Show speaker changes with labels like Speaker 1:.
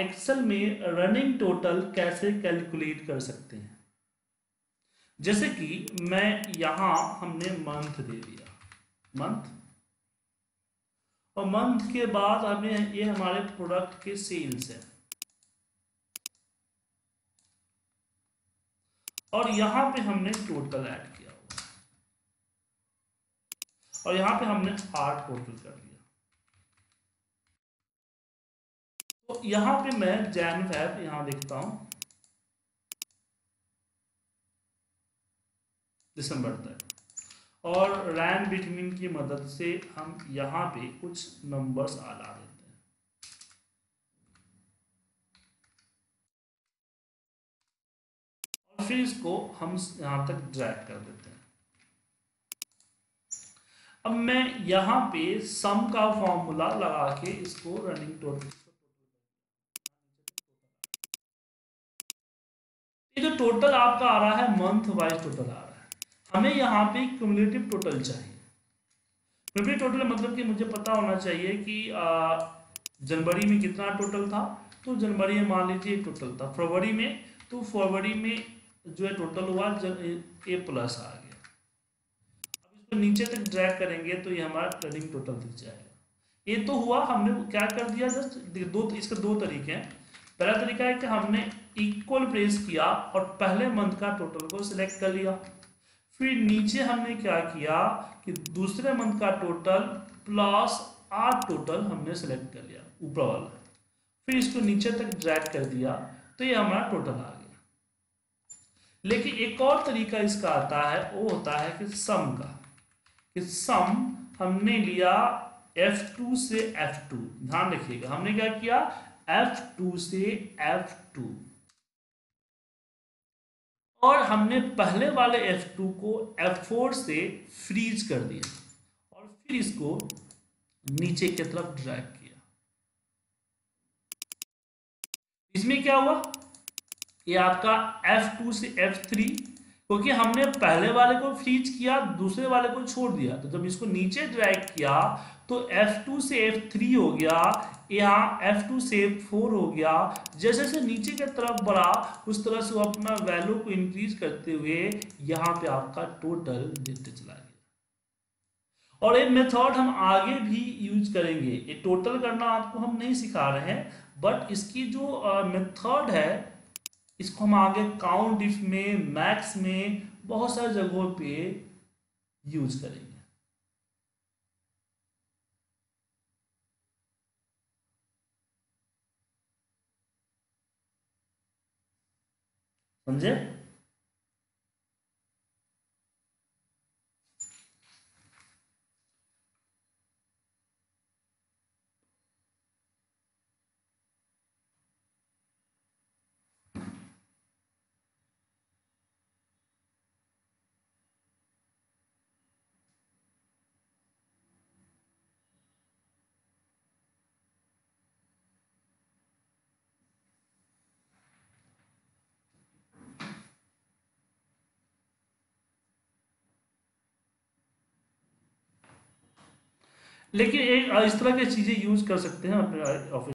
Speaker 1: Excel में running total कैसे calculate कर सकते हैं? जैसे कि मैं यहाँ हमने मंथ दे दिया। मंथ और मंथ के बाद हमें ये हमारे प्रोडक्ट के सेल्स है। और यहाँ पे हमने टोटल ऐड किया हुआ और यहाँ पे हमने आठ टोटल कर दिया। तो यहाँ पे मैं जैन फैब यहाँ देखता हूँ। दिसंबर तक। और रैन बिटवीन की मदद से हम यहाँ पे कुछ नंबर्स आला देते हैं। और फिर इसको हम यहाँ तक ड्रैग कर देते हैं। अब मैं यहाँ पे सम का फॉर्मूला लगा के इसको रनिंग टोटल ये जो टोटल आपका आ रहा है मंथ वाइज टोटल आ रहा है। हमें यहाँ पे क्यूमुलेटिव टोटल चाहिए। क्यूमुलेटिव टोटल मतलब कि मुझे पता होना चाहिए कि जनवरी में कितना टोटल था? तो जनवरी में मान लीजिए टोटल था। फरवरी में तो फरवरी में जो है टोटल हुआ ए प्लस आ गया। अब इसको नीचे तक ड्रैग करेंगे तो ये हमारा टर्निंग टोटल दिख जाएगा। ये तो हुआ, हमने क्या कर दिया? जस्ट दो, इसके दो तरीके हैं। पहला तरीका है कि हमने इक्वल प्रेस किया और पहले मंथ का टोटल को सिलेक्ट कर लिया। फिर नीचे हमने क्या किया कि दूसरे मंथ का टोटल प्लस आठ टोटल हमने सेलेक्ट कर लिया, ऊपर वाला। फिर इसको नीचे तक ड्रैग कर दिया तो ये हमारा टोटल आ गया। लेकिन एक और तरीका इसका आता है, वो होता है कि सम का। कि सम हमने लिया F2 से F2 ध्यान रखिएगा, हमने क्या किया? F2 से F2 और हमने पहले वाले F2 को F4 से फ्रीज कर दिया और फिर इसको नीचे की तरफ़ ड्रैग किया। इसमें क्या हुआ? ये आपका F2 से F3 क्योंकि हमने पहले वाले को फ्रीज किया, दूसरे वाले को छोड़ दिया। तो जब इसको नीचे ड्रैग किया तो F2 से F3 हो गया। यहाँ F2 से F4 हो गया, जैसे जैसे नीचे की तरफ़ बढ़ा, उस तरह से वो अपना वैल्यू को इंक्रीज करते हुए यहाँ पे आपका टोटल देते चला गया। और एक मेथड हम आगे भी यूज़ करेंगे। ये टोटल करना आपको हम नहीं सिखा रहे हैं बट इसकी जो मेथड है, इसको हम आगे काउंट इफ़ में मैक्स में, बहुत सारे जगहों पे यूज़ करेंगे। 언제? लेकिन एक इस तरह की चीज़ें यूज़ कर सकते हैं अपने ऑफ़िस